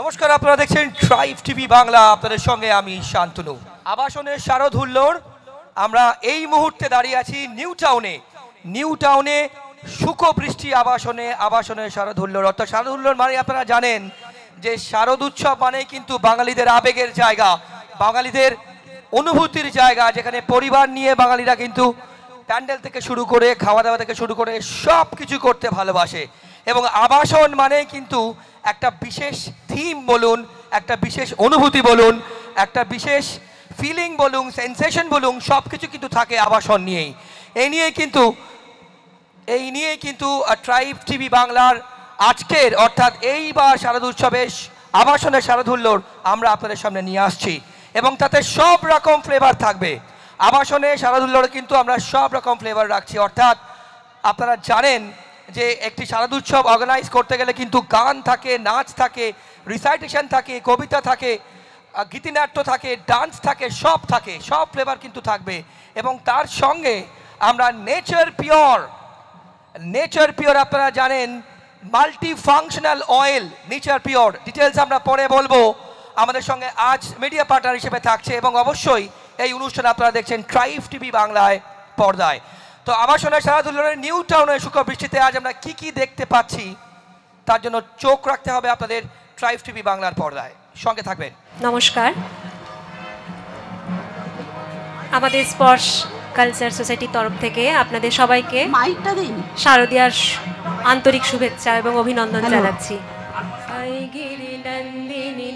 নমস্কার, আপনারা দেখছেন ট্রাইব টিভি বাংলা। আপনাদের সঙ্গে আমি শান্তনু। আবাসনের শারদহুল্লোর আমরা এই মুহূর্তে দাঁড়িয়ে আছি নিউ টাউনে নিউ টাউনে সুখ বৃষ্টি আবাসনে আবাসনের শারদহুল্লোর অর্থাৎ শারদহুল্লোর মানে আপনারা জানেন যে শারদ উৎসব মানে কিন্তু বাঙালিদের আবেগের জায়গা, বাঙালিদের অনুভূতির জায়গা, যেখানে পরিবার নিয়ে বাঙালিরা কিন্তু প্যান্ডেল থেকে শুরু করে খাওয়া দাওয়া থেকে শুরু করে সব কিছু করতে ভালোবাসে। এবং আবাসন মানে কিন্তু একটা বিশেষ থিম বলুন, একটা বিশেষ অনুভূতি বলুন, একটা বিশেষ ফিলিং বলুন সেন্সেশন বলুন সব কিছু কিন্তু থাকে আবাসন নিয়েই। এই নিয়ে কিন্তু, এই নিয়ে কিন্তু ট্রাইব টিভি বাংলার আজকের, অর্থাৎ এইবার শারদ উৎসবের আবাসনের শারদুল্লোর আমরা আপনাদের সামনে নিয়ে আসছি। এবং তাতে সব রকম ফ্লেভার থাকবে। আবাসনে শারদুল্লোরে কিন্তু আমরা সব রকম ফ্লেভার রাখছি। অর্থাৎ আপনারা জানেন যে একটি শারদ উৎসব অর্গানাইজ করতে গেলে কিন্তু গান থাকে, নাচ থাকে রিসাইটেশন থাকে, কবিতা থাকে গীতিনাট্য থাকে ডান্স থাকে, সব থাকে, সব ফ্লেভার কিন্তু থাকবে। এবং তার সঙ্গে আমরা নেচার পিওর নেচার পিওর আপনারা জানেন multi functional oil Nature Pure details আমরা পরে বলব। আমাদের সঙ্গে আজ মিডিয়া পার্টনার হিসেবে থাকছে এবং অবশ্যই এই অনুষ্ঠান আপনারা দেখছেন ট্রাইভ টিভি বাংলায় পর্দায়। তো আবাসনের সারাদুল্লরের নিউ টাউনের শুক্র বৃষ্টিতে আজ আমরা কি কি দেখতে পাচ্ছি? তার জন্য চোখ রাখতে হবে আপনাদের ট্রাইভ টিভি বাংলার পর্দায়। সঙ্গে থাকবেন। নমস্কার। আমাদের স্পর্শ কালচার সোসাইটির তরফ থেকে আপনাদের সবাইকে মাইকটা দিন। শারদীয়ার আন্তরিক শুভেচ্ছা এবং অভিনন্দন জানাচ্ছি। নন্দিনী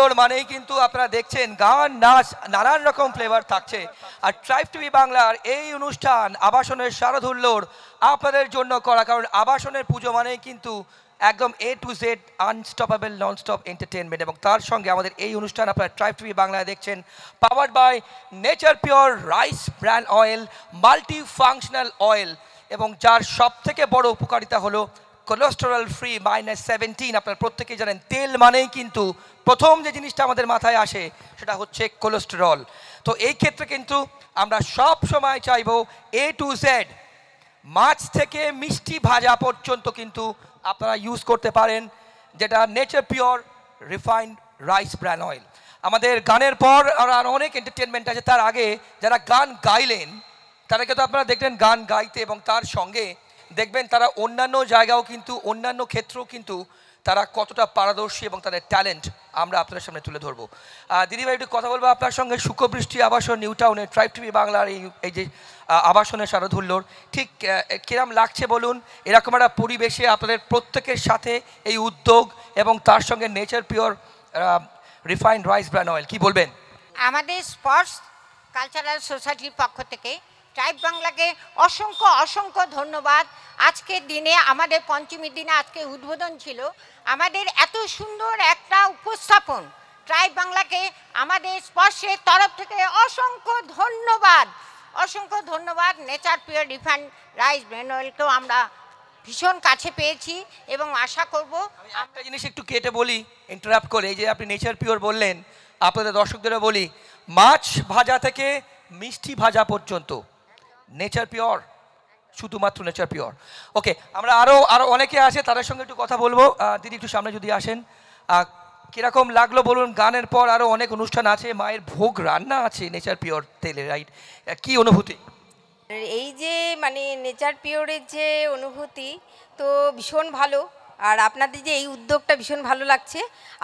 শারদুল্লোর মানেই কিন্তু আপনারা দেখছেন গান, নাচ, নানান রকম ফ্লেভার থাকছে। আর ট্রাইব টিভি বাংলার এই অনুষ্ঠান আবাসনের শারদুল্লোর আপনাদের জন্য করা, কারণ আবাসনের পুজো মানেই কিন্তু একদম A to Z unstoppable non stop entertainment এবং তার সঙ্গে আমাদের এই অনুষ্ঠান আপনারা ট্রাইব টিভি বাংলায় দেখছেন powered by Nature Pure rice brand oil multi functional oil এবং যার সব থেকে বড় উপকারিতা হলো কোলেস্টেরল ফ্রি মাইনাস সেভেন্টিন আপনার প্রত্যেকেই জানেন, তেল মানেই কিন্তু প্রথম যে জিনিসটা আমাদের মাথায় আসে, সেটা হচ্ছে কোলেস্টেরল তো এই ক্ষেত্রে কিন্তু আমরা সব সময় চাইব এ টু জেড মাছ থেকে মিষ্টি ভাজা পর্যন্ত কিন্তু আপনারা ইউজ করতে পারেন, যেটা Nature Pure refined rice bran oil আমাদের গানের পর আর অনেক এন্টারটেনমেন্ট আছে, তার আগে যারা গান গাইলেন, তাদেরকে তো আপনারা দেখলেন গান গাইতে এবং তার সঙ্গে দেখবেন তারা অন্যান্য জায়গাও কিন্তু, অন্যান্য ক্ষেত্রেও কিন্তু তারা কতটা পারদর্শী এবং তাদের ট্যালেন্ট আমরা আপনাদের সামনে তুলে ধরবো। দিদিভাই একটু কথা বলব আপনার সঙ্গে। সুখবৃষ্টি, আবাসন, নিউ টাউনের ট্রাইব টিভি বাংলার এই এই যে আবাসনের শারদুল্লোর, ঠিক কিরম লাগছে বলুন? এরকম একটা পরিবেশে আপনাদের প্রত্যেকের সাথে এই উদ্যোগ এবং তার সঙ্গে Nature Pure refined rice brand oil কী বলবেন? আমাদের স্পোর্টস কালচারাল সোসাইটির পক্ষ থেকে ট্রাইব বাংলাকে অসংখ্য অসংখ্য ধন্যবাদ। আজকের দিনে, আমাদের পঞ্চমীর দিনে আজকে উদ্বোধন ছিল। আমাদের এত সুন্দর একটা উপস্থাপন। ট্রাইব বাংলাকে আমাদের স্পর্শের তরফ থেকে অসংখ্য ধন্যবাদ। অসংখ্য ধন্যবাদ। নেচার পিওর রিফাইন্ড রাইস ব্রেনওয়েলকেও আমরা ভীষণ কাছে পেয়েছি এবং আশা করব একটা জিনিস একটু কেটে বলি ইন্টারাপ্ট করে, এই যে আপনি নেচার পিওর বললেন, আপনাদের দর্শকদেরও বলি, মাছ ভাজা থেকে মিষ্টি ভাজা পর্যন্ত। নেচার পিওর, শুধুমাত্র নেচার পিওর। ওকে, আমরা আরও আরও অনেকে আছে, তাদের সঙ্গে একটু কথা বলব। দিদি একটু সামনে যদি আসেন। কীরকম লাগল বলুন, গানের পর আরও অনেক অনুষ্ঠান আছে, মায়ের ভোগ রান্না আছে নেচার পিওর তেলে, রাইট? কি অনুভূতি? এই যে মানে নেচার পিওরের যে অনুভূতি, তো ভীষণ ভালো। আর আপনাদের যে এই উদ্যোগটা ভীষণ ভালো লাগছে।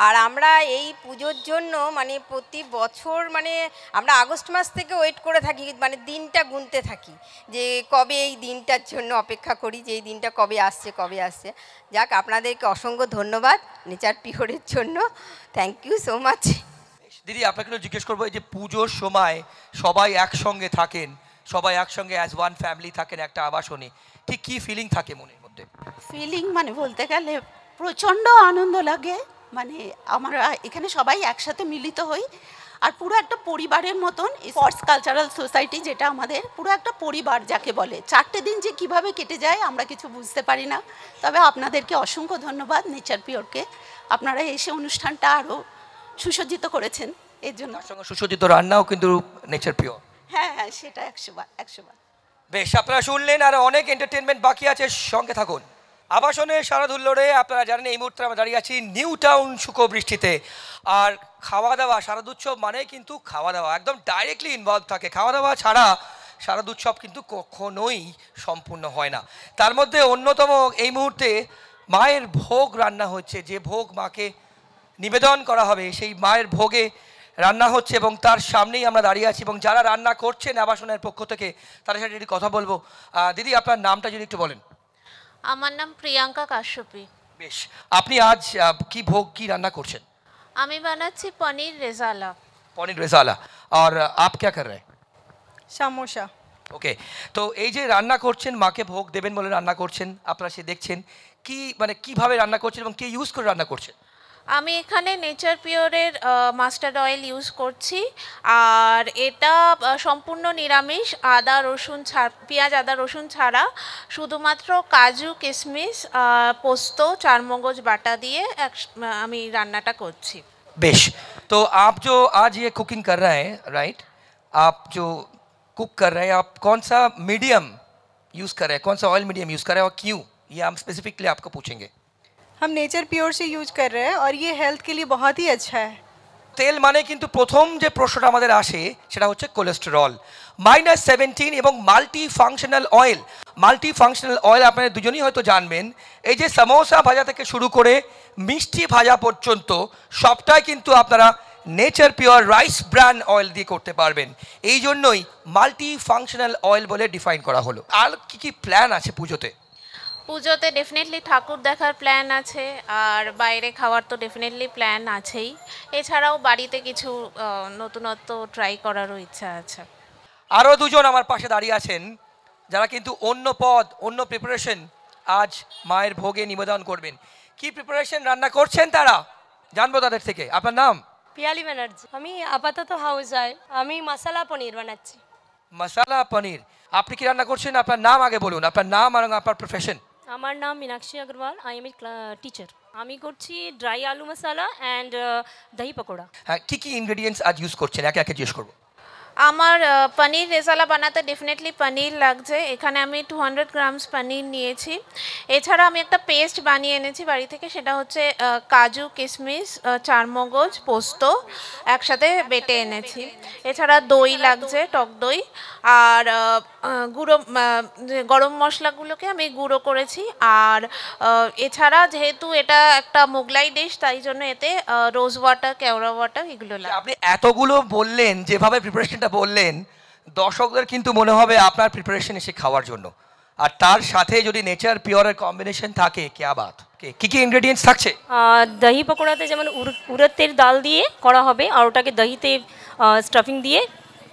আর আমরা এই পুজোর জন্য মানে প্রতি বছর মানে আমরা আগস্ট মাস থেকে ওয়েট করে থাকি মানে দিনটা গুনতে থাকি। যে কবে এই দিনটার জন্য অপেক্ষা করি, যে এই দিনটা কবে আসছে কবে আসছে। যাক, আপনাদেরকে অসংখ্য ধন্যবাদ নেচার পিহরের জন্য। থ্যাংক ইউ সো মাচ দিদি, আপনাকে একটু জিজ্ঞেস করব যে পুজোর সময় সবাই একসঙ্গে থাকেন, সবাই একসঙ্গে অ্যাজ ওয়ান ফ্যামিলি থাকেন একটা আবাসনে, ঠিক কী ফিলিং থাকে মনের মধ্যে ফিলিং মানে বলতে গেলে প্রচণ্ড আনন্দ লাগে। মানে আমরা এখানে সবাই একসাথে মিলিত হই। আর পুরো একটা পরিবারের মতন স্পোর্টস কালচারাল সোসাইটি যেটা আমাদের পুরো একটা পরিবার যাকে বলে। চারটে দিন যে কীভাবে কেটে যায় আমরা কিছু বুঝতে পারি না। তবে আপনাদেরকে অসংখ্য ধন্যবাদ নেচার পিওরকে। আপনারা এসে অনুষ্ঠানটা আরও সুসজ্জিত করেছেন। এর জন্য সুসজ্জিত রান্নাও কিন্তু নেচার পিওর। হ্যাঁ হ্যাঁ সেটা একশো বার একশো বার বেশ, আপনারা শুনলেন আর অনেক এন্টারটেনমেন্ট বাকি আছে, সঙ্গে থাকুন। আবাসনের শারদুল্লোড়ে আপনারা জানেন এই মুহূর্তে আমরা দাঁড়িয়ে আছি নিউ টাউন শুকবৃষ্টিতে আর খাওয়া দাওয়া শারদোৎসব মানে কিন্তু খাওয়া দাওয়া একদম ডাইরেক্টলি ইনভলভ থাকে। খাওয়া দাওয়া ছাড়া শারদোৎসব কিন্তু কখনোই সম্পূর্ণ হয় না। তার মধ্যে অন্যতম এই মুহূর্তে মায়ের ভোগ রান্না হচ্ছে। যে ভোগ মাকে নিবেদন করা হবে, সেই মায়ের ভোগে রান্না হচ্ছে এবং তার সামনেই আমরা দাঁড়িয়ে আছি এবং যারা রান্না করছেন আবাসনের পক্ষ থেকে তাদের সাথে একটু কথা বলব। দিদি আপনার নামটা যদি একটু বলেন। আমার নাম প্রিয়াঙ্কা কাশ্যপী। বেশ আপনি আজ কি ভোগ কি রান্না করছেন? আমি বানাচ্ছি পনির রেজালা। পনির রেজালা। আর আপ ক্যা কর রহে সামোসা। ওকে তো এই যে রান্না করছেন মাকে ভোগ দেবেন বলে রান্না করছেন আপনারা সে দেখছেন কি মানে কীভাবে রান্না করছেন এবং কি ইউজ করে রান্না করছেন? আমি এখানে নেচার পিওরের মাস্টার্ড অয়েল ইউজ করছি আর এটা আহ, সম্পূর্ণ নিরামিষ আদা রসুন ছাড়া পেঁয়াজ আদা রসুন ছাড়া শুধুমাত্র কাজু কিশমিশ আহ, পোস্ত চারমগজ বাটা দিয়ে এক আমি রান্নাটা করছি बेश तो आप जो आज ये कुकिंग कर रहे हैं राइट आप जो कुक कर रहे हैं आप कौन सा मीडियम यूज़ कर रहे हैं कौन सा ऑयल मीडियम यूज़ कर रहे हैं और क्यों ये हम स्पेसिफिकली आपको पूछेंगे हम नेचर प्योर से यूज कर रहे हैं और ये हेल्थ के लिए बहुत ही अच्छा है তেল মানে কিন্তু প্রথম যে প্রশ্নটা আমাদের আসে সেটা হচ্ছে কোলেস্টেরল মাইনাস সেভেন্টিন এবং multi functional oil multi functional oil আপনারা দুজনেই হয়তো জানবেন এই যে সামোসা ভাজা থেকে শুরু করে মিষ্টি ভাজা পর্যন্ত সবটাই কিন্তু আপনারা nature pure rice brand oil দিয়ে করতে পারবেন এই জন্যই মাল্টি ফাংশনাল অয়েল বলে ডিফাইন করা হলো আর কি কি প্ল্যান আছে পুজোতে পুজোতে ডেফিনেটলি ঠাকুর দেখার প্ল্যান আছে আর বাইরে খাওয়ার তো ডেফিনেটলি প্ল্যান আছেই। এছাড়াও বাড়িতে কিছু নতুনত্ব ট্রাই করারও ইচ্ছা আছে। আরও দুজন আমার পাশে দাঁড়িয়ে আছেন যারা কিন্তু অন্য পদ অন্য প্রিপারেশন আজ মায়ের ভোগে নিবেদন করবেন। কি প্রিপারেশন রান্না করছেন তারা? জানব তাদের থেকে। আপনার নাম? পিয়ালি ব্যানার্জি। আমি আপাতত হাউস আমি মশালা পনির বানাচ্ছি। মশালা পনির। আপনি কি রান্না করছেন? আপনার নাম আগে বলুন। আপনার নাম আর আপনার প্রফেশন আমার নাম Meenakshi Agarwal I am a teacher আমি করছি ড্রাই আলু মশালা অ্যান্ড দহি পকোড়া হ্যাঁ কি কি ইনগ্রেডিয়েন্টস আজ ইউজ করছেন? একে একে জিজ্ঞেস করব। আমার পনির রেজালা বানাতে ডেফিনেটলি পনির লাগছে। এখানে আমি টু হান্ড্রেড গ্রামস পনির নিয়েছি। এছাড়া আমি একটা পেস্ট বানিয়ে এনেছি বাড়ি থেকে সেটা হচ্ছে কাজু কিশমিশ চারমগজ পোস্ত একসাথে বেটে এনেছি। এছাড়া দই লাগছে টক দই। আর গুঁড়ো গরম মশলাগুলোকে আমি গুঁড়ো করেছি। আর এছাড়া যেহেতু এটা একটা মোগলাই ডিশ তাই জন্য এতে রোজ ওয়াটার কেওড়া ওয়াটার এগুলো লাগে আপনি এতগুলো বললেন যেভাবে প্রিপারেশনটা বললেন দর্শকদের কিন্তু মনে হবে আপনার প্রিপারেশন এসে খাওয়ার জন্য। আর তার সাথে যদি নেচার পিওরের কম্বিনেশন থাকে কেয়া বাত? কি কি ইনগ্রেডিয়েন্টস থাকছে? দহি পকোড়াতে যেমন উড়- উড়দের ডাল দিয়ে করা হবে আর ওটাকে দহিতে স্টাফিং দিয়ে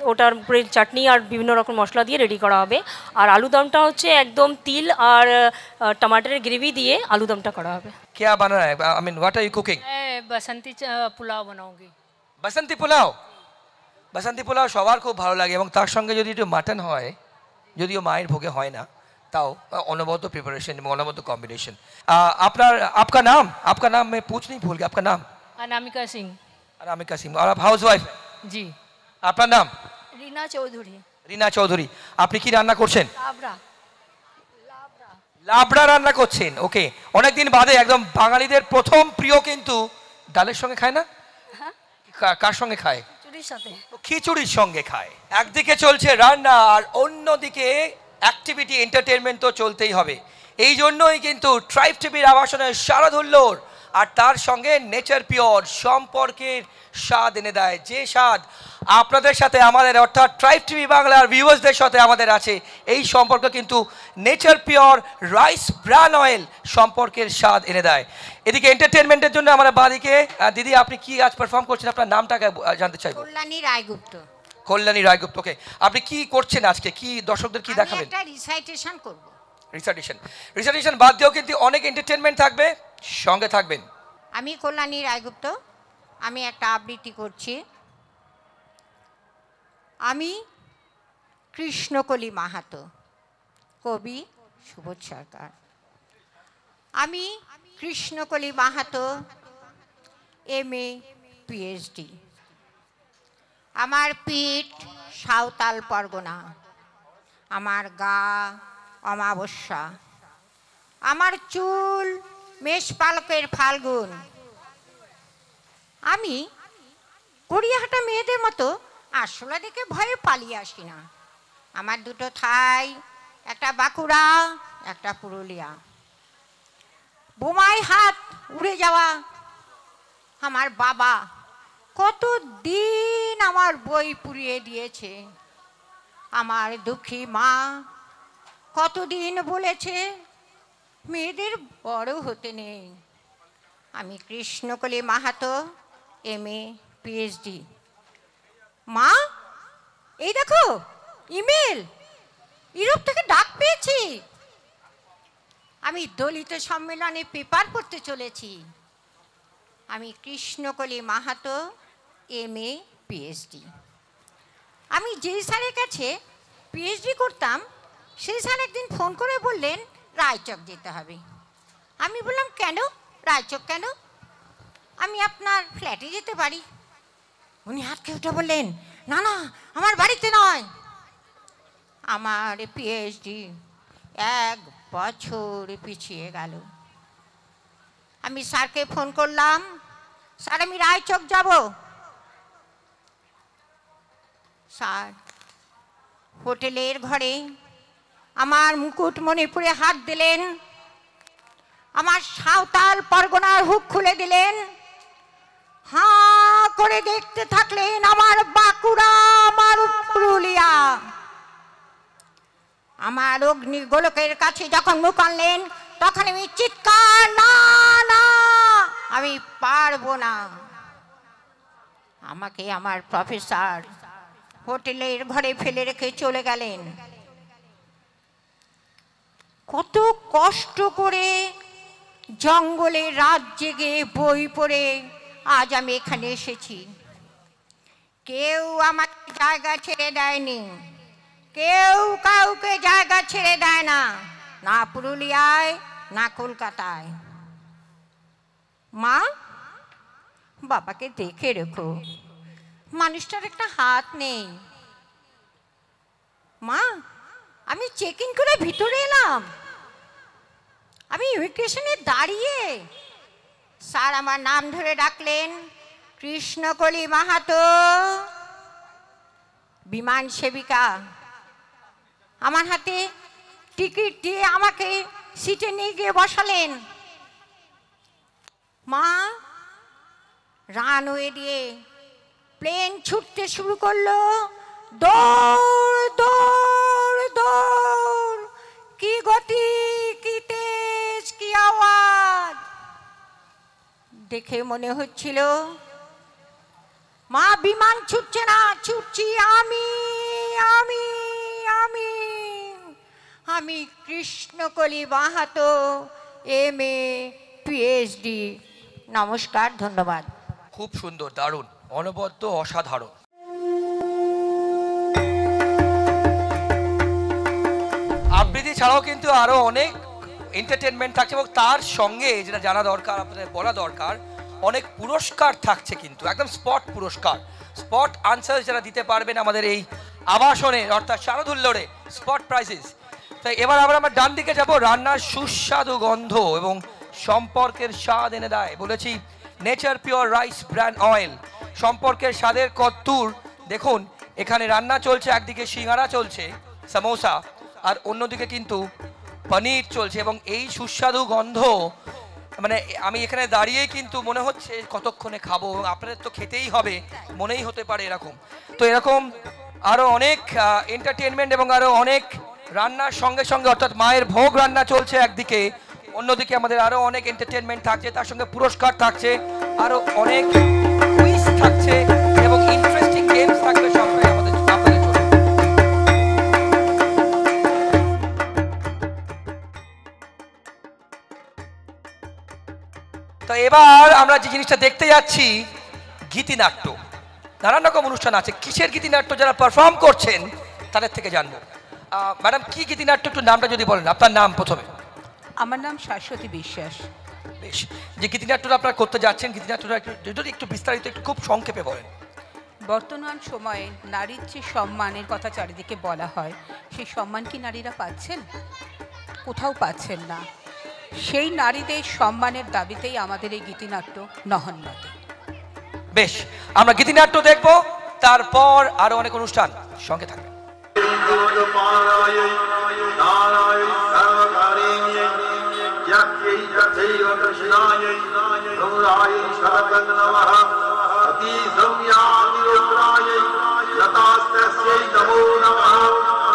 ওটার উপরে চাটনি আর বিভিন্ন রকম মশলা দিয়ে রেডি করা হবে। আর আলু দমটা হচ্ছে একদম তিল আর টমাটারের গ্রেভি দিয়ে আলু দমটা করা হবে। क्या बना है? I mean what are you cooking basanti pulao बनाऊंगी। বসন্তি পোলাও বসন্তি পোলাও সবার খুব ভালো লাগে এবং তার সঙ্গে যদি একটু মাটন হয় যদিও মায়ের ভোগে হয় না তাও অনবদ্য প্রিপারেশন এবং অনবদ্য কম্বিনেশন আপনার আপনার নাম? আপনার নাম আমি पूछ ভুল গিয়ে আপনার নাম नाम? अनामिका সিং अनामिका सिंह। और आप জি আপনার নাম? রিনা চৌধুরী। রিনা চৌধুরী আপনি কি রান্না করছেন? লাবড়া। রান্না করছেন ওকে। অনেকদিন বাদে একদম বাঙালিদের প্রথম প্রিয় কিন্তু ডালের সঙ্গে খায় না? হ্যাঁ। কার সঙ্গে খায়? খিচুড়ির সঙ্গে খায়। একদিকে চলছে রান্না আর অন্যদিকে অ্যাক্টিভিটি এন্টারটেনমেন্ট তো চলতেই হবে। এই জন্যই কিন্তু ট্রাইব টিভির আবাসনের সারাধুল্লোর আর তার সঙ্গে নেচার পিওর সম্পর্কের স্বাদ এনে দেয়। যে স্বাদ আপনাদের সাথে আমাদের অর্থাৎ ট্রাইব টিভি বাংলার ভিউয়ার্সদের সাথে আমাদের আছে এই সম্পর্ক কিন্তু Nature Pure rice bran oil সম্পর্কের স্বাদ এনে দেয়। এদিকে এন্টারটেনমেন্টের জন্য আমরা বাদিকে দিদি আপনি কি আজ পারফর্ম করছেন? আপনার নামটাকে জানতে চাইব। কল্যাণী রায়গুপ্ত। কল্যাণী রায়গুপ্তকে আপনি কি করছেন আজকে? কি দর্শকদের কি দেখাবেন? একটা রিসাইটেশন করব। রিসার্টেশন রিসার্টেশন বাদ দিয়েও কিন্তু অনেক এন্টারটেনমেন্ট থাকবে। সঙ্গে থাকবেন। আমি কল্যাণী রায়গুপ্ত, আমি একটা আবৃত্তি করছি। আমি কৃষ্ণকলি মাহাতো, কবি সুবোধ সরকার। আমি Krishnakali Mahato, M A, PhD. আমার পিঠ সাঁওতাল পরগনা, আমার গা অমাবস্যা, আমার চুল মেষ পালকের ফাল্গুন। আমি গড়িয়াহাটা মেয়েদের মতো আসলে দেখে ভয়ে পালিয়ে আসি না। আমার দুটো থাই, একটা বাঁকুড়া, একটা পুরুলিয়া। বোমায় হাত উড়ে যাওয়া আমার বাবা কত দিন আমার বই পুড়িয়ে দিয়েছে। আমার দুঃখী মা কতদিন বলেছে মেয়েদের বড় হতে নেই। আমি Krishnakali Mahato M A PhD মা, এই দেখো, ইমেল। ইউরোপ থেকে ডাক পেয়েছি। আমি দলিত সম্মেলনে পেপার পড়তে চলেছি। আমি Krishnakali Mahato M A PhD আমি যেই স্যারের কাছে পিএইচডি করতাম, সেই স্যার একদিন ফোন করে বললেন রায়চক যেতে হবে। আমি বললাম, কেন? রায়চক কেন? আমি আপনার ফ্ল্যাটে যেতে পারি। উনি হাতকে উঠে বললেন, না না, আমার বাড়িতে নয়। আমার পিএইচডি এক বছর পিছিয়ে গেল। আমি স্যারকে ফোন করলাম, স্যার, আমি রায়চক যাব। স্যার হোটেলের ঘরে আমার মুকুট মণিপুরে হাত দিলেন। আমার সাঁওতাল পরগনার হুক খুলে দিলেন। হাঁ করে দেখতে থাকলেন আমার বাঁকুড়া, আমার পুরুলিয়া। আমার অগ্নি গোলকের কাছে যখন মুখ আনলেন, তখন আমি চিৎকার, না না, আমি পারব না। আমাকে আমার প্রফেসর হোটেলের ঘরে ফেলে রেখে চলে গেলেন। কত কষ্ট করে জঙ্গলে রাত জেগে বই পড়ে। আজ আমি এখানে এসেছি। কেউ আমাকে জায়গা ছেড়ে দেয়নি। কেউ কাউকে জায়গা ছেড়ে দেয় না। না পুরুলিয়ায়, না কলকাতায়। মা, বাবাকে দেখে রেখো। মানুষটার একটা হাত নেই। মা, আমি চেক করে ভিতরে এলাম। আমি ইমিগ্রেশনে দাঁড়িয়ে স্যার আমার নাম ধরে ডাকলেন, কৃষ্ণকলি মাহাতো, বিমান সেবিকা। আমার হাতে টিকিট দিয়ে আমাকে সিটে নিয়ে গিয়ে বসালেন। মা রানওয়ে দিয়ে প্লেন ছুটতে শুরু করল। দৌড় দৌড় দৌড়, কি গতি কি তেজ কি আওয়াজ দেখে মনে হচ্ছিল, মা, বিমান ছুটছে না, ছুটছি আমি আমি আমি আমি Krishnakali Mahato M A, PhD. নমস্কার, ধন্যবাদ। খুব সুন্দর, দারুণ, অনবদ্য, অসাধারণ। আবৃত্তি ছাড়াও কিন্তু আরও অনেক এন্টারটেনমেন্ট থাকছে এবং তার সঙ্গে যেটা জানা দরকার, আপনাদের বলা দরকার, অনেক পুরস্কার থাকছে কিন্তু, একদম স্পট পুরস্কার। স্পট আনসার যারা দিতে পারবেন আমাদের এই আবাসনে, অর্থাৎ শারদুল্লরে স্পট প্রাইজেস তাই এবার আমরা আমার ডান দিকে যাব, রান্নার সুস্বাদু গন্ধ এবং সম্পর্কের স্বাদ এনে দেয়। বলেছি Nature Pure rice brand oil সম্পর্কের স্বাদের কত্তুর দেখুন, এখানে রান্না চলছে, একদিকে সিঙ্গারা চলছে, সামোসা, আর অন্যদিকে কিন্তু পনির চলছে এবং এই সুস্বাদু গন্ধ মানে আমি এখানে দাঁড়িয়েই কিন্তু মনে হচ্ছে কতক্ষণে খাব, এবং আপনাদের তো খেতেই হবে, মনেই হতে পারে এরকম। তো এরকম আরও অনেক এন্টারটেনমেন্ট এবং আরও অনেক রান্নার সঙ্গে সঙ্গে, অর্থাৎ মায়ের ভোগ রান্না চলছে একদিকে, অন্যদিকে আমাদের আরও অনেক এন্টারটেনমেন্ট থাকছে, তার সঙ্গে পুরস্কার থাকছে আরও অনেক থাকছে এবং ইন্টারেস্টিং এবার আমরা যে জিনিসটা দেখতে যাচ্ছি গীতিনাট্য। নানান রকম অনুষ্ঠান আছে। কিসের গীতিনাট্য যারা পারফর্ম করছেন তাদের থেকে জানব। ম্যাডাম কি গীতিনাট্য একটু নামটা যদি বলেন আপনার নাম প্রথমে। আমার নাম শাশ্বতী বিশ্বাস। বেশ যে গীতিনাট্যটা আপনারা করতে যাচ্ছেন গীতিনাট্যটা যদি একটু বিস্তারিত একটু খুব সংক্ষেপে বলেন। বর্তমান সময়ে নারীর যে সম্মানের কথা চারিদিকে বলা হয় সেই সম্মান কি নারীরা পাচ্ছেন? কোথাও পাচ্ছেন না। সেই নারীদের সম্মানের দাবিতেই আমাদের এই গীতিনাট্য নহন্যতে বেশ আমরা গীতিনাট্য দেখব তারপর আরো অনেক অনুষ্ঠান সঙ্গে থাকবে नमो नमः नमो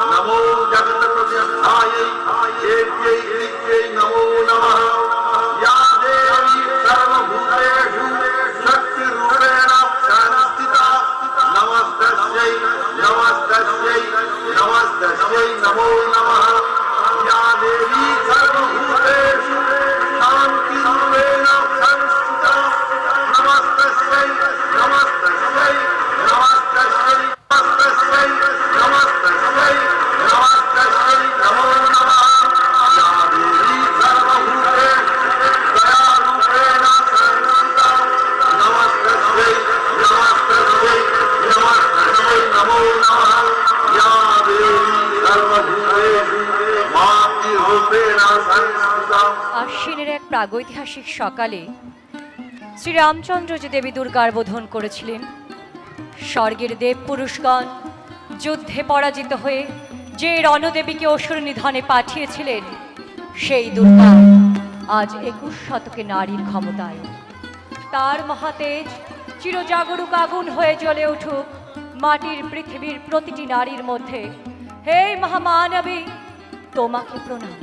প্রাগৈতিহাসিক সকালে শ্রীরামচন্দ্র যে দেবী দুর্গার বোধন করেছিলেন, স্বর্গের দেব পুরুষগণ যুদ্ধে পরাজিত হয়ে যে রণদেবীকে অসুর নিধনে পাঠিয়েছিলেন, সেই দুর্গা আজ একুশ শতকে নারীর ক্ষমতায়। তার মহাতেজ চিরজাগরুক আগুন হয়ে জ্বলে উঠুক মাটির পৃথিবীর প্রতিটি নারীর মধ্যে। হে মহামানবী, তোমাকে প্রণাম।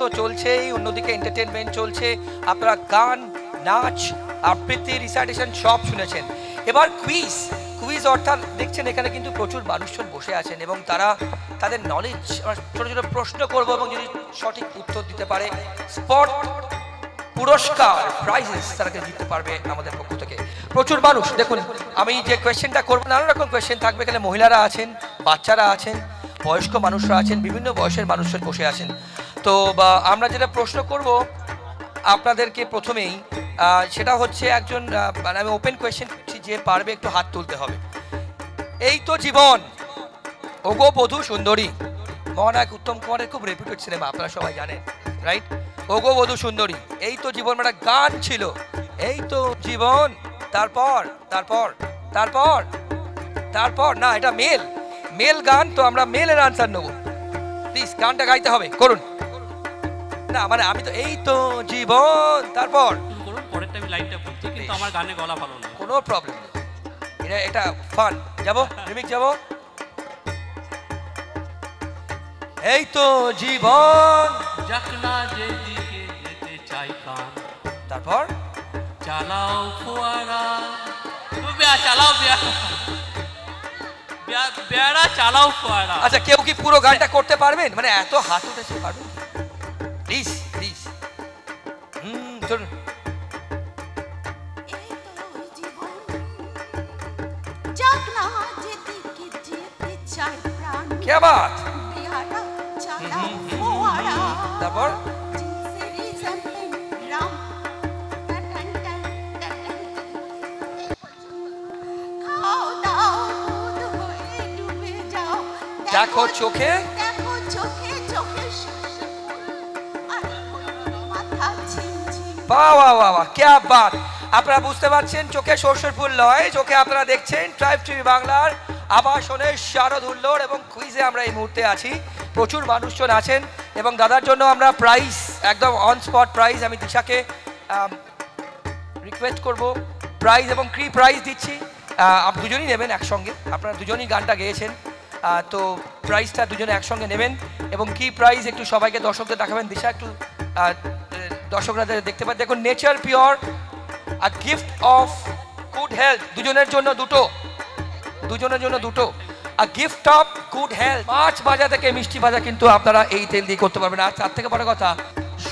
তো চলছেই, অন্যদিকে এন্টারটেনমেন্ট চলছে। আপনারা গান, নাচ আবৃত্তি রিসাইটেশন সব শুনেছেন। এবার কুইজ কুইজ অর্থাৎ দেখছেন এখানে কিন্তু প্রচুর মানুষজন বসে আছেন এবং তারা তাদের নলেজ ছোটো ছোটো প্রশ্ন করব এবং যদি সঠিক উত্তর দিতে পারে স্পট পুরস্কার প্রাইজেস তারা জিততে পারবে আমাদের পক্ষ থেকে। প্রচুর মানুষ, দেখুন, আমি যে কোয়েশ্চেনটা করব, নানা রকম কোয়েশ্চেন থাকবে। এখানে মহিলারা আছেন, বাচ্চারা আছেন, বয়স্ক মানুষরা আছেন, বিভিন্ন বয়সের মানুষজন বসে আছেন। তো, বা আমরা যেটা প্রশ্ন করব আপনাদেরকে প্রথমেই সেটা হচ্ছে একজন মানে আমি ওপেন কোয়েশ্চেন করছি যে পারবে একটু হাত তুলতে হবে। এই তো জীবন। ওগো বধূ সুন্দরী। মহানায়ক উত্তম কুমারের খুব রেপুটেড সিনেমা আপনারা সবাই জানেন রাইট ওগো বধূ সুন্দরী, এই তো জীবন একটা গান ছিল। এই তো জীবন, তারপর তারপর তারপর তারপর, না, এটা মেল মেল গান, তো আমরা মেলের আনসার নেব। প্লিজ গানটা গাইতে হবে, করুন। না মানে আমি তো এই তো জীবন তারপর? করুন পরেরটা আমি লাইনটা বলছি কিন্তু আমার গানে গলা ভালো না কোনো প্রবলেম নেই। এটা এটা ফান যাব? রিমিক যাব? এই তো জীবন। যেদিকে যেতে চাই প্রাণ। তারপর? চালাও ফোয়ারা। বেয়া চালাও বেয়া। বেয়ারা চালাও ফোয়ারা। আচ্ছা কেউ কি পুরো গানটা করতে পারবেন? মানে এত হাত উঠেছে পারবেন প্লিজ প্লিজ হুম চলুন যাক না যেদিকে যেতে চায় প্রাণ কে বাত পেয়ারা চালাও ফোয়ারা তারপর জিন্সেরই জানতেন বাহ বাহ ক্যা বাত আপনারা বুঝতে পারছেন চোখে সর্ষের ফুল নয় চোখে আপনারা দেখছেন ট্রাইব টিভি বাংলার আবাসনের শারদ হুল্লোড় এবং কুইজে আমরা এই মুহূর্তে আছি। প্রচুর মানুষজন আছেন এবং দাদার জন্য আমরা প্রাইজ একদম অন স্পট প্রাইজ আমি দিশাকে রিকোয়েস্ট করব। প্রাইজ এবং ক্রি প্রাইজ দিচ্ছি। আহ, আপ দুজনই নেবেন একসঙ্গে। আপনারা দুজনই গানটা গেয়েছেন। তো প্রাইজটা দুজনে একসঙ্গে নেবেন এবং কি প্রাইজ একটু সবাইকে দর্শকদের দেখাবেন। দিশা একটু দর্শকরা দেখতে পান দেখুন Nature Pure a gift of good health দুজনের জন্য দুটো। দুজনের জন্য দুটো। A gift of good health মাছ ভাজা থেকে মিষ্টি ভাজা কিন্তু আপনারা এই তেল দিয়ে করতে পারবেন। আর তার থেকে বড় কথা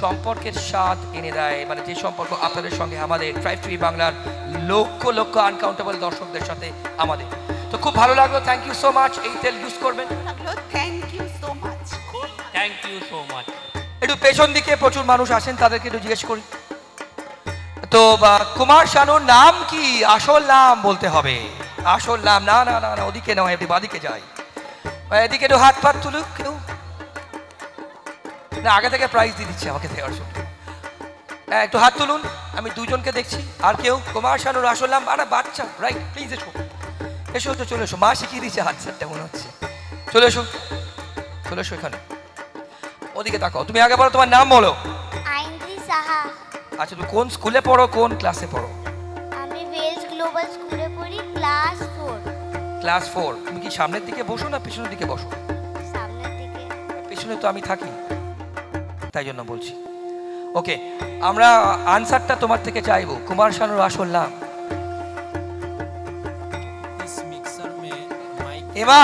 সম্পর্কের স্বাদ এনে দেয়। মানে যে সম্পর্ক আপনাদের সঙ্গে আমাদের ট্রাইব টিভি বাংলার লক্ষ লক্ষ আনকাউন্টেবল দর্শকদের সাথে আমাদের। তো খুব ভালো লাগল। থ্যাংক ইউ সো মাচ এই তেল ইউজ করবেন। Thank you so much thank you so much একটু পেছন দিকে প্রচুর মানুষ আসেন, তাদেরকে একটু জিজ্ঞেস করি। তো কুমার শানুর নাম কি? আসল নাম বলতে হবে। আসল নাম, না না না না, ওদিকে নয় এদিকে বাদিকে যাই। এদিকে একটু হাত পাত তুলুক কেউ। না, আগে থেকে প্রাইজ দিয়ে দিচ্ছে আমাকে দেওয়ার জন্য। হ্যাঁ একটু হাত তুলুন, আমি দুজনকে দেখছি, আর কেউ। কুমার শানুর আসল নাম, আরে, বাচ্চা রাইট প্লিজ এসো। এসো তো চলে এসো। মা শিখিয়ে দিচ্ছে হাত স্যারটা মনে হচ্ছে। চলে এসো। চলে এসো এখানে। ওদিকে তাকাও। তুমি আগে বলো তোমার নাম বলো। আইন্দ্রি সাহা। আচ্ছা তুমি কোন স্কুলে পড়ো কোন ক্লাসে পড়ো? আমি ওয়েলস গ্লোবাল স্কুলে পড়ি ক্লাস ফোর। Class four. তুমি কি সামনের দিকে বসো না পেছনের দিকে বসো? সামনের দিকে। পেছনে তো আমি থাকি। তাই জন্য বলছি। ওকে আমরা আনসারটা তোমার থেকে চাইব। কুমার শানুর আসল নাম? এ মা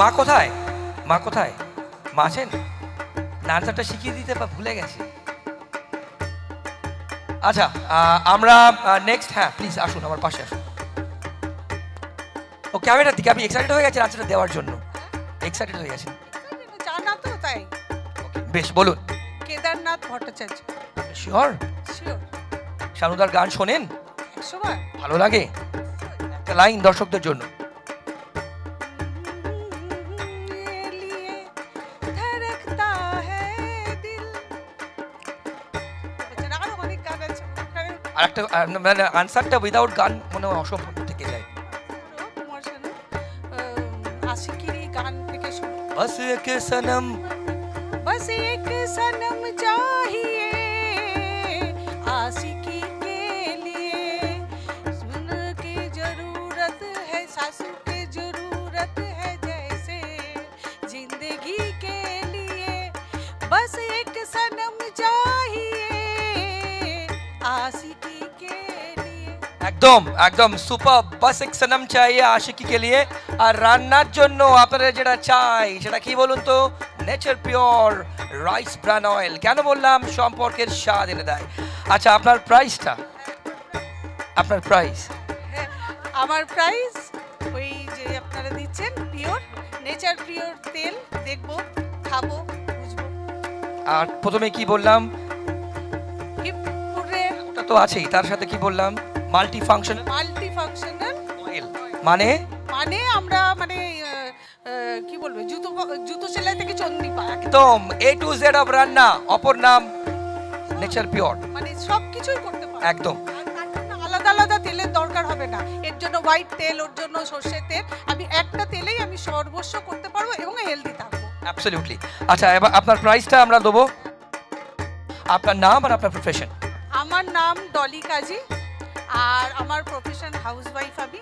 মা কোথায়? মা কোথায়? মা আছেন? না আনসারটা শিখিয়ে দিতে বা ভুলে গেছে। আচ্ছা আমরা নেক্সট হ্যাঁ প্লিজ আসুন আমার পাশে আসুন। ও ক্যামেরার দিকে আপনি এক্সাইটেড হয়ে গেছেন আনসারটা দেওয়ার জন্য। এক্সাইটেড হয়ে গেছেন জানা তো তাই। বেশ বলুন। কেদারনাথ ভট্টাচার্য। শিওর শিওর শানুদার গান শোনেন? ভালো লাগে? একটা লাইন দর্শকদের জন্য। একটা আর না, মানে আনসারটা উইদাউট গান মনে হয় অসম্পূর্ণ থেকে যায় কুমার শানু আহ, আশিকির এই গান থেকে শুরু बस एक सनम बस एक सनम चाहिए आशिकी के लिए सुन की जरूरत है सासू একদম একদম সুপার বাস এক সনম চাইয়ে আশিকি কে লিয়ে আর রান্নার জন্য আপনারা যেটা চাই সেটা কি বলুন তো? Nature Pure rice bran oil কেন বললাম? সম্পর্কের স্বাদ এনে দেয়। আচ্ছা আপনার প্রাইসটা আপনার প্রাইস আমার প্রাইস ওই যে আপনারা দিচ্ছেন পিওর নেচার পিওর তেল। দেখব খাব বুঝব। আর প্রথমে কি বললাম? তো আছেই তার সাথে কি বললাম? মাল্টি ফাংশন মাল্টি ফাংশনাল মানে? মানে আমরা মানে কি বলব জুতো জুতো সেলাই থেকে চন্দি পা একদম এ টু জেড অফ রান্না অপর নাম নেচার পিওর মানে সব কিছুই করতে পারব। একদম। আলাদা আলাদা তেলের দরকার হবে না। এর জন্য হোয়াইট তেল ওর জন্য সর্ষের তেল। আমি একটা তেলেই আমি সর্বস্ব করতে পারব এবং হেলদি থাকব। অ্যাবসলিউটলি আচ্ছা এবার আপনার প্রাইসটা আমরা দেবো। আপনার নাম আর আপনার প্রফেশন আমার নাম ডলি কাজী। আর আমার প্রফেশন হাউসওয়াইফ আমি।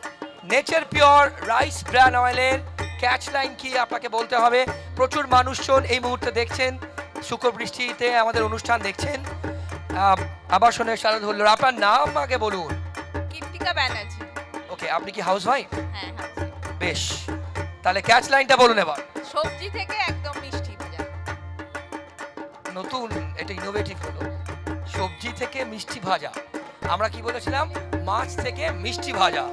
নেচার পিওর রাইস ব্র্যান অয়েলের ক্যাচ লাইন কি আপনাকে বলতে হবে? প্রচুর মানুষজন এই মুহূর্তে দেখছেন শুক্র বৃষ্টিতে আমাদের অনুষ্ঠান দেখছেন। আবাসনের সারা ধরল। আপনার নাম আগে বলুন। কীর্তিকা ব্যানার্জি। ওকে আপনি কি হাউস ওয়াইফ হ্যাঁ বেশ তাহলে ক্যাচ লাইনটা বলুন এবার। সবজি থেকে একদম মিষ্টি ভাজা। নতুন এটা ইনোভেটিভ হলো। সবজি থেকে মিষ্টি ভাজা। আমরা কি বলেছিলাম? মাছ থেকে মিষ্টি ভাজা।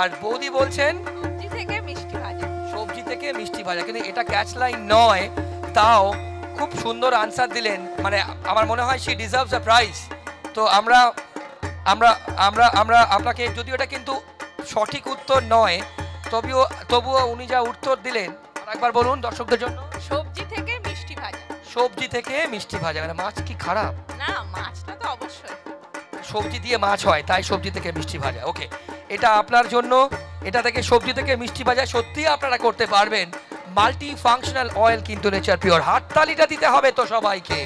আর বৌদি বলছেন সবজি থেকে মিষ্টি ভাজা। সবজি থেকে মিষ্টি ভাজা। কিন্তু এটা ক্যাচ লাইন নয় তাও খুব সুন্দর আনসার দিলেন। মানে আমার মনে হয় সি ডিজার্ভস আ প্রাইজ তো আমরা আমরা আমরা আমরা আপনাকে যদিও এটা কিন্তু সঠিক উত্তর নয় তবুও তবুও উনি যা উত্তর দিলেন একবার বলুন দর্শকদের জন্য। সবজি থেকে মিষ্টি ভাজা। সবজি থেকে মিষ্টি ভাজা। মানে মাছ কি খারাপ? সবজি দিয়ে মাছ হয়, তাই সবজি থেকে মিষ্টি ভাজা। ওকে এটা আপনার জন্য, এটা থেকে সবজি থেকে মিষ্টি ভাজা সত্যি আপনারা করতে পারবেন। মাল্টি ফাংশনাল অয়েল কিন্তু নেচার পিওর হাততালিটা দিতে হবে তো সবাইকে।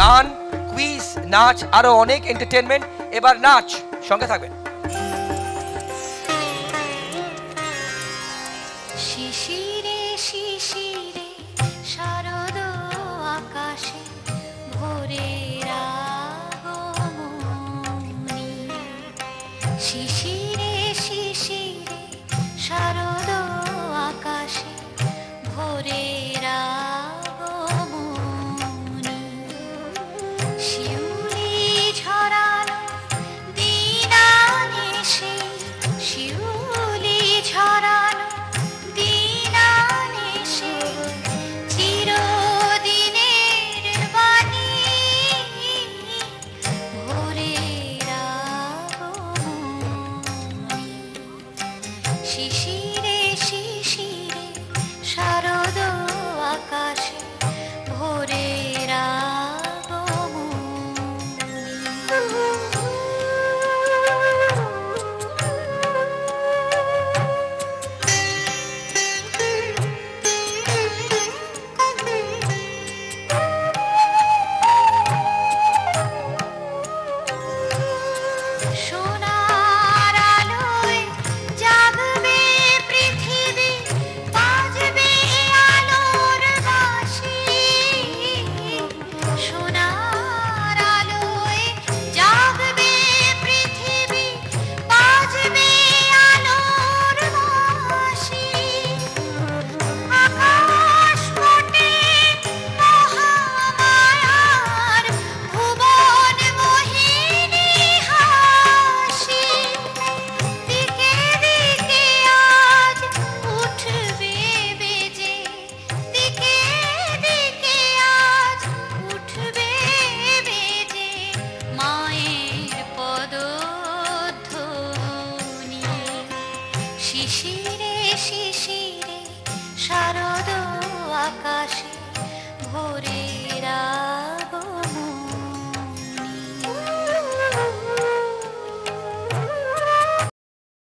গান কুইজ নাচ, আরও অনেক এন্টারটেনমেন্ট এবার নাচ, সঙ্গে থাকবেন। 嘻嘻